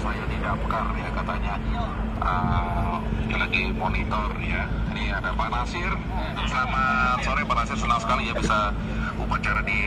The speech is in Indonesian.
saya di Damkar ya katanya uh, lagi monitor ya. Ini ada Pak Nasir. Selamat sore Pak Nasir, senang sekali ya bisa upacara di